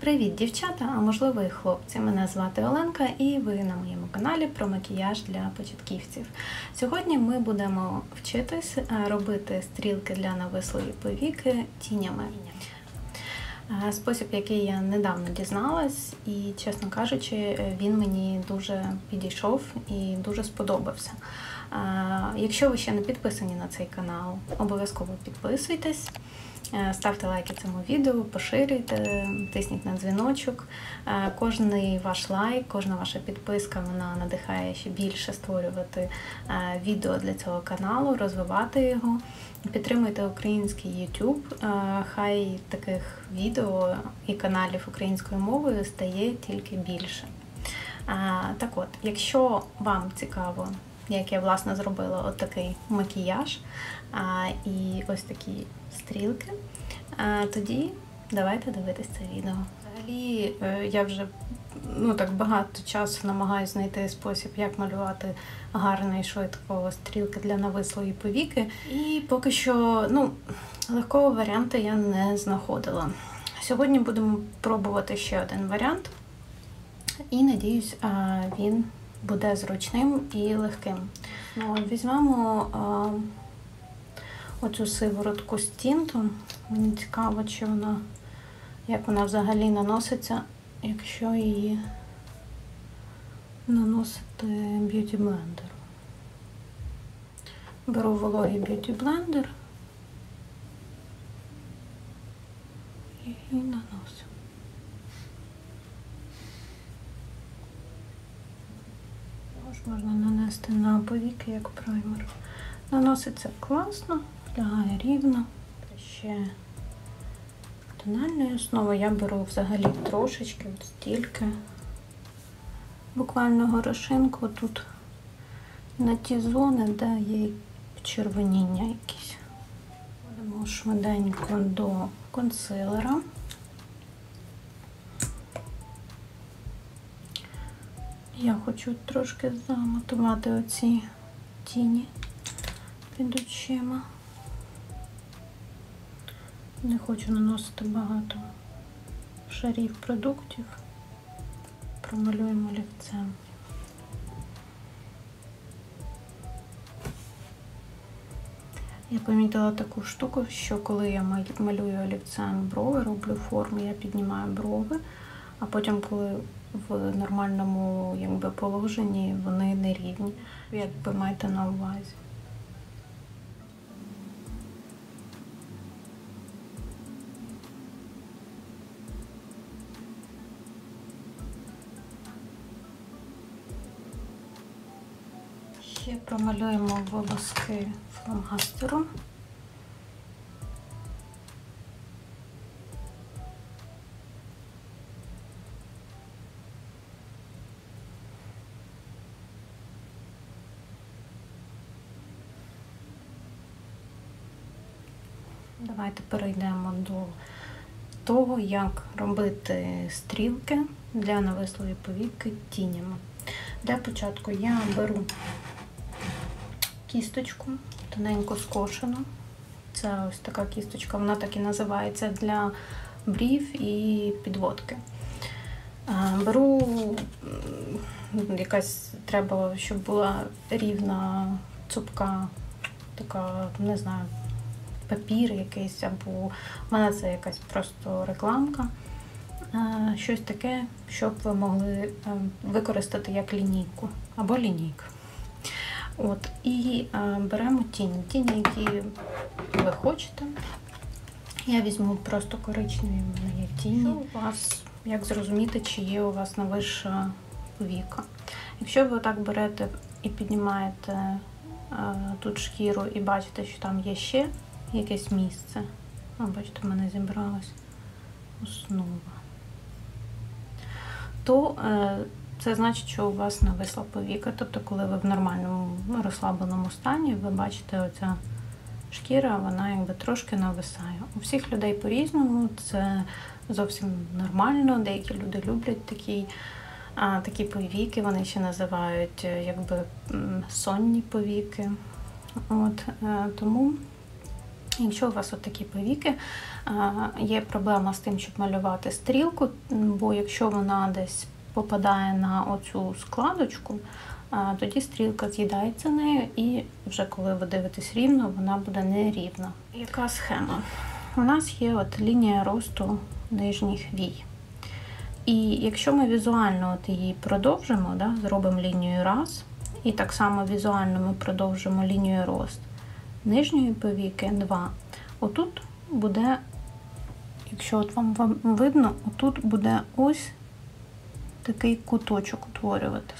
Привіт, дівчата, а можливо і хлопці. Мене звати Оленка, і ви на моєму каналі про макіяж для початківців. Сьогодні ми будемо вчитись е, робити стрілки для навислої повіки тінями. Е, Спосіб, який я недавно дізналась, і, чесно кажучи, він мені дуже підійшов і дуже сподобався. Е, Якщо ви ще не підписані на цей канал, обов'язково підписуйтесь. Е, Ставте лайки цьому відео, поширюйте, тисніть на дзвіночок. Е, Кожний ваш лайк, кожна ваша підписка вона надихає ще більше створювати е, відео для цього каналу, розвивати його. Підтримуйте український YouTube. Хай таких відео і каналів українською мовою стає тільки більше. Так от, якщо вам цікаво, як я власне зробила от макіяж і ось такі стрілки, а, тоді давайте дивитись це відео. Взагалі, е, я вже ну, так багато часу намагаюся знайти спосіб, як малювати гарно і швидко стрілки для навислої повіки. І поки що ну, легкого варіанту я не знаходила. Сьогодні будемо пробувати ще один варіант, і надіюсь, він буде зручним і легким. Ну, візьмемо оцю сиворотку з тінтом. Мені цікаво, чи вона, як вона взагалі наноситься, якщо її наносити beauty блендером. Беру вологий beauty блендер і наношу. Можна нанести на повіки як праймер. Наноситься класно, лягає рівно. Ще тональної основи я беру взагалі трошечки, от стільки. Буквально горошинку тут на ті зони, де є почервоніння якісь. Вводимо швиденько до консилера. Я хочу трошки замотувати оці тіні під очима. Не хочу наносити багато шарів продуктів. Промалюємо олівцем. Я помітила таку штуку, що коли я малюю олівцем брови, роблю форму, я піднімаю брови, а потім, коли в нормальному якби, положенні вони не рівні. Як ви маєте на увазі? Промалюємо волоски фломастером. Давайте перейдемо до того, як робити стрілки для навислої повіки тінями. Для початку я беру кісточку, тоненько скошену. Це ось така кісточка, вона так і називається для брів і підводки. Беру якась треба, щоб була рівна цупка, така, не знаю, папір якийсь, або в мене це якась просто рекламка. Щось таке, щоб ви могли використати як лінійку або лінійку. От, І беремо тіні. Тіні, які ви хочете. Я візьму просто коричневі в мене є тіні. У вас, як зрозуміти, чи є у вас навища повіка. Якщо ви так берете і піднімаєте тут шкіру і бачите, що там є ще якесь місце. О, бачите, в мене зібралась основа. То е, це значить, що у вас нависла повіка. Тобто, коли ви в нормальному розслабленому стані, ви бачите, оця шкіра, вона якби трошки нависає. У всіх людей по-різному, це зовсім нормально. Деякі люди люблять такі, а, такі повіки, вони ще називають якби сонні повіки. От, е, Тому Якщо у вас от такі повіки, є проблема з тим, щоб малювати стрілку, бо якщо вона десь попадає на оцю складочку, тоді стрілка з'їдається нею, і вже коли ви дивитесь рівно, вона буде нерівна. Яка схема? У нас є от лінія росту нижніх вій. І якщо ми візуально от її продовжимо, да, зробимо лінію раз, і так само візуально ми продовжимо лінію рост нижньої повіки 2. Отут буде, якщо от вам, вам видно, отут буде ось такий куточок утворюватись.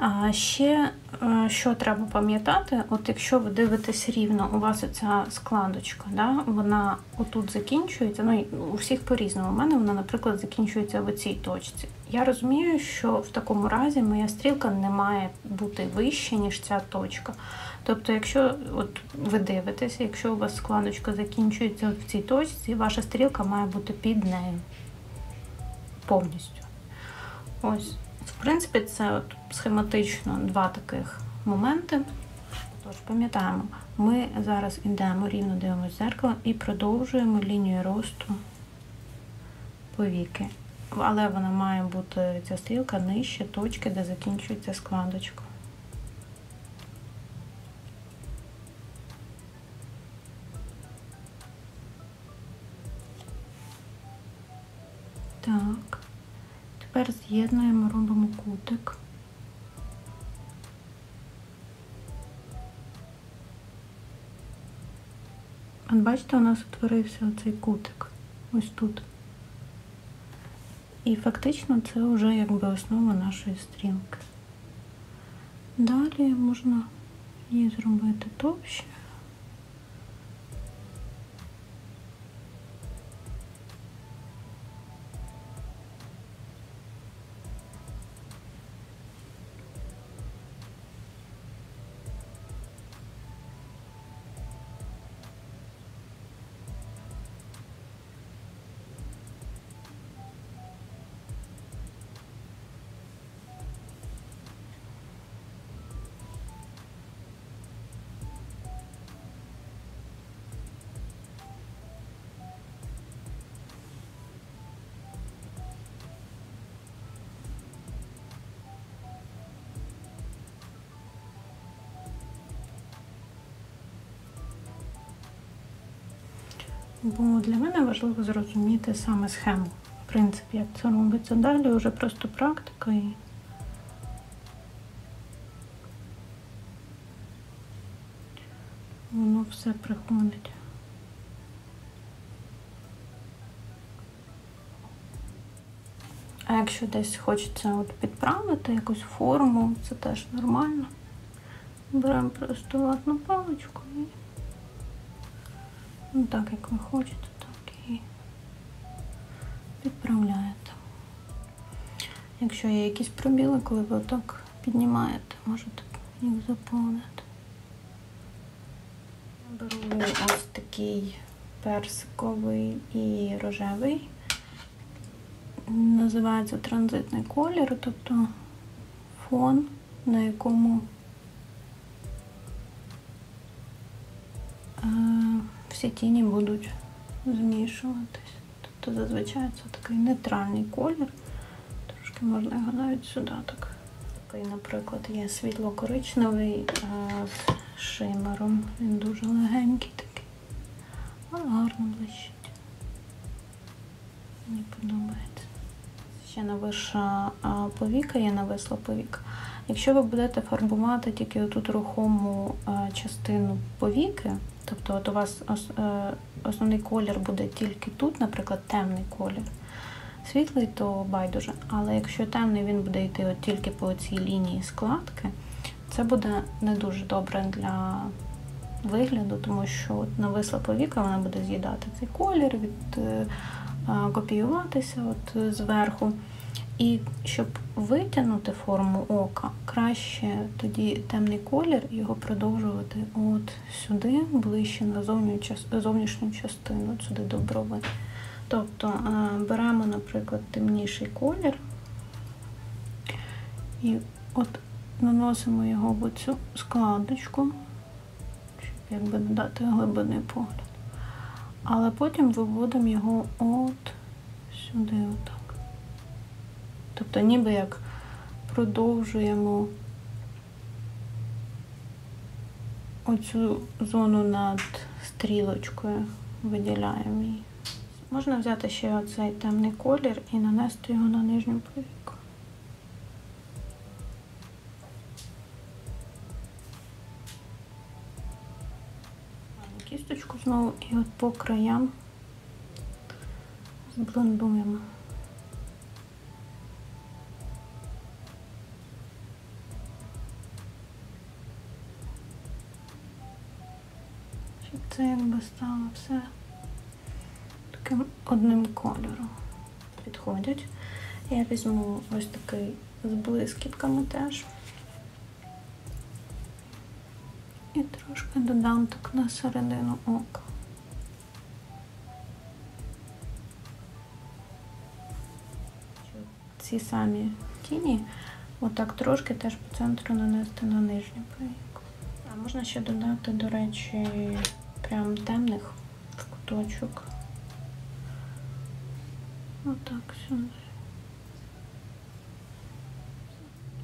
А ще е, що треба пам'ятати, от якщо ви дивитесь рівно, у вас ця складочка, да, вона отут закінчується. Ну у всіх по-різному. У мене вона, наприклад, закінчується в цій точці. Я розумію, що в такому разі моя стрілка не має бути вище, ніж ця точка. Тобто, якщо от ви дивитеся, якщо у вас складочка закінчується в цій точці, ваша стрілка має бути під нею повністю. Ось. В принципі, це от схематично два таких моменти. Тож, пам'ятаємо, ми зараз йдемо, рівно дивимося в зеркало і продовжуємо лінію росту повіки. Але вона має бути ця стрілка нижче точки, де закінчується складочка. Так. Тепер з'єднуємо, робимо кутик. От бачите, у нас утворився оцей кутик ось тут. І фактично це вже якби основа нашої стрілки. Далі можна її зробити товще. Бо для мене важливо зрозуміти саме схему. В принципі, як це робиться далі, вже просто практика і. Воно все приходить. А якщо десь хочеться от підправити якусь форму, це теж нормально. Беремо просто ватну паличку і Ну, так, як ви хочете, так і підправляєте. Якщо є якісь пробіли, коли ви так піднімаєте, можете їх заповнити. Беру ось такий персиковий і рожевий. Називається транзитний колір, тобто фон, на якому всі тіні будуть змішуватись. Тобто зазвичай це такий нейтральний колір. Трошки можна його навіть сюди так. Такий, наприклад, є світло-коричневий з шимером. Він дуже легенький такий. Але гарно блищить. Мені подобається. Ще навиша повіка, є нависла повіка. Якщо ви будете фарбувати тільки отут рухому частину повіки, Тобто от у вас е, основний колір буде тільки тут, наприклад, темний колір. Світлий, то байдуже. Але якщо темний, він буде йти от тільки по цій лінії складки, це буде не дуже добре для вигляду, тому що нависла повіка, вона буде з'їдати цей колір, від, е, копіюватися от зверху. І щоб витягнути форму ока, краще тоді темний колір його продовжувати от сюди, ближче на зовнішню частину, сюди до брови. Тобто е, беремо, наприклад, темніший колір і от наносимо його в цю складочку, щоб якби додати глибинний погляд. Але потім виводимо його от сюди, отак. Тобто ніби як продовжуємо оцю зону над стрілочкою, виділяємо її. Можна взяти ще оцей темний колір і нанести його на нижню повіку. Кісточку знову і от по краям зблендуємо. Це якби стало все таким одним кольором. Підходять. Я візьму ось такий з блискітками теж. І трошки додам так на середину ока. Ці самі тіні, отак трошки теж по центру нанести на нижню повіку. А можна ще додати, до речі, прям темних в куточок. Отак сюди.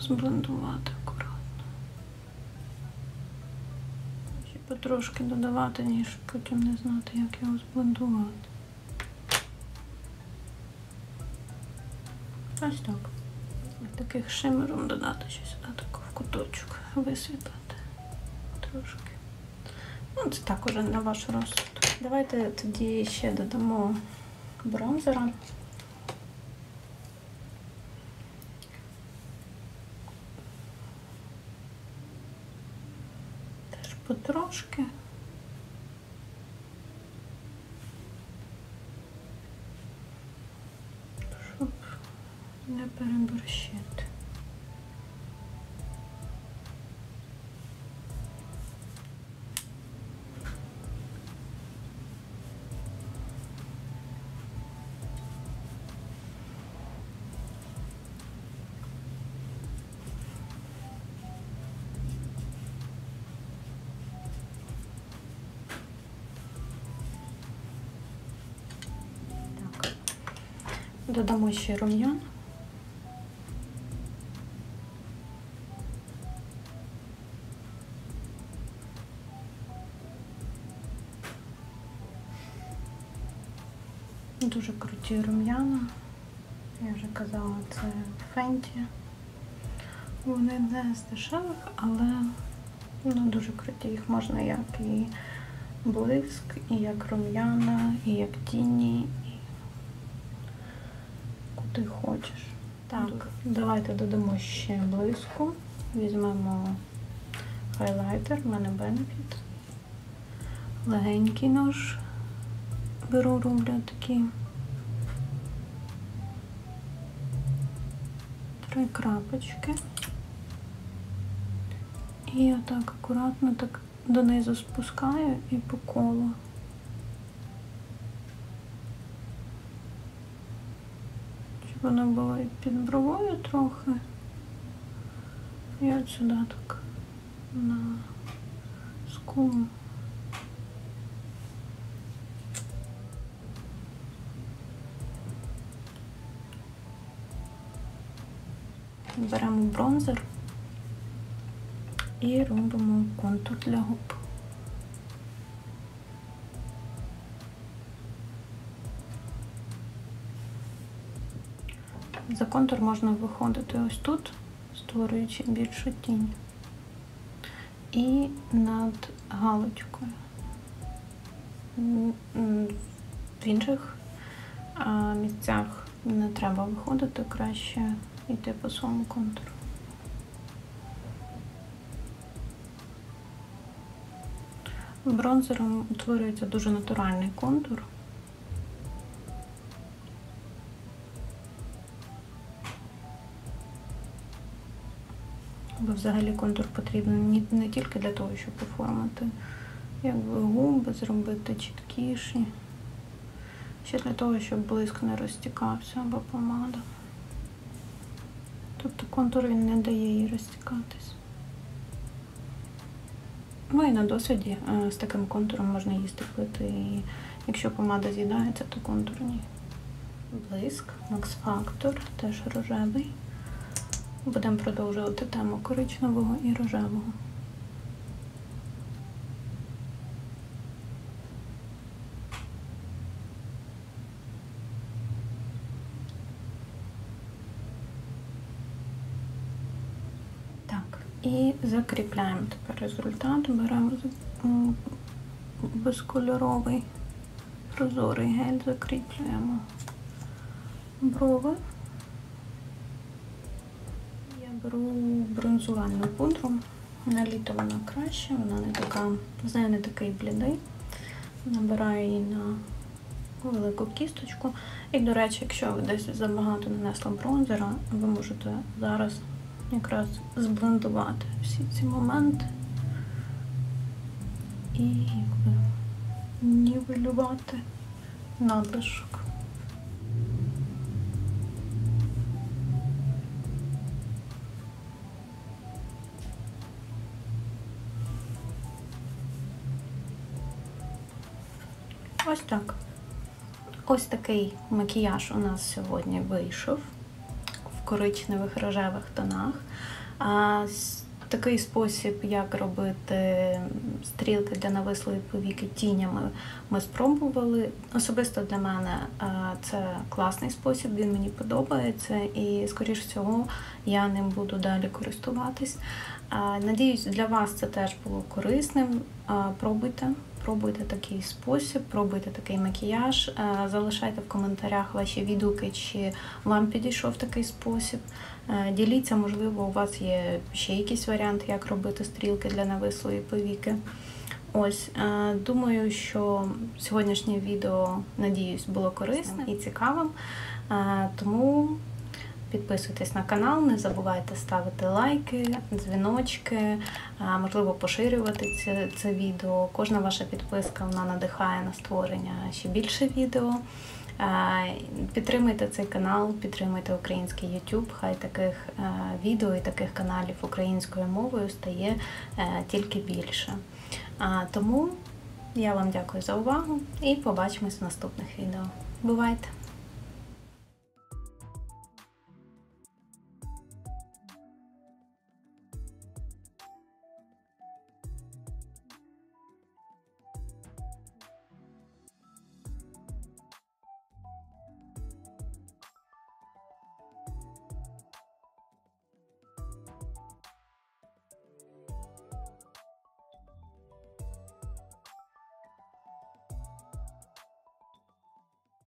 Зблендувати акуратно. Ще потрошки додавати, ніж потім не знати, як його зблендувати. Ось так. Таких шимером додати ще сюди таку в куточок, висвітлити трошки. Ну, це так уже на ваш розсуд. Давайте тоді ще додамо бронзера. Теж потрошки. Щоб не переборщити. Додамо ще рум'ян. Дуже круті рум'яна. Я вже казала, це фенті. Вони не з дешевих, але ну, дуже круті. Їх можна як і блиск, і як рум'яна, і як тіні, куди хочеш. Так, давайте додамо ще блиску. Візьмемо хайлайтер, в мене Benefit. Легенький нож. Беру, роблю такі три крапочки. І отак акуратно так донизу спускаю і по колу. Щоб воно було і під бровою трохи. І от сюди так на скулу. Беремо бронзер і робимо контур для губ. За контур можна виходити ось тут, створюючи більшу тінь. І над галочкою. В інших місцях не треба виходити, краще йти по своєму контуру. Бронзером утворюється дуже натуральний контур. Бо взагалі контур потрібен не, тільки для того, щоб оформити якби губи, зробити чіткіші. Ще для того, щоб блиск не розтікався або помада. Тобто контур він не дає їй розтікатись. Ну і на досвіді е, з таким контуром можна їсти пити і Якщо помада з'їдається, то контурні. Блиск, Max Factor, теж рожевий. Будемо продовжувати тему коричневого і рожевого. Так, і закріпляємо тепер результат. Беремо безкольоровий прозорий гель, закріплюємо брови. Беру бронзувальну пудру. На літо вона краще, вона не така, з нею не такий блідий. Набираю її на велику кісточку. І, до речі, якщо ви десь забагато нанесли бронзера, ви можете зараз якраз зблендувати всі ці моменти і нівелювати надлишок. Ось так. Ось такий макіяж у нас сьогодні вийшов в коричневих рожевих тонах. А такий спосіб, як робити стрілки для навислої повіки тінями, ми спробували. Особисто для мене це класний спосіб, він мені подобається, і, скоріш всього, я ним буду далі користуватись. Надіюсь, для вас це теж було корисним. Пробуйте. Пробуйте такий спосіб, пробуйте такий макіяж. Е, Залишайте в коментарях ваші відгуки, чи вам підійшов такий спосіб. Е, Діліться, можливо, у вас є ще якийсь варіант, як робити стрілки для навислої повіки. Ось, е, думаю, що сьогоднішнє відео, надіюсь, було корисним і цікавим. Тому Підписуйтесь на канал, не забувайте ставити лайки, дзвіночки, можливо, поширювати це, це відео. Кожна ваша підписка вона надихає на створення ще більше відео. А, Підтримуйте цей канал, підтримуйте український YouTube. Хай таких відео і таких каналів українською мовою стає е, тільки більше. Тому я вам дякую за увагу і побачимось в наступних відео. Бувайте!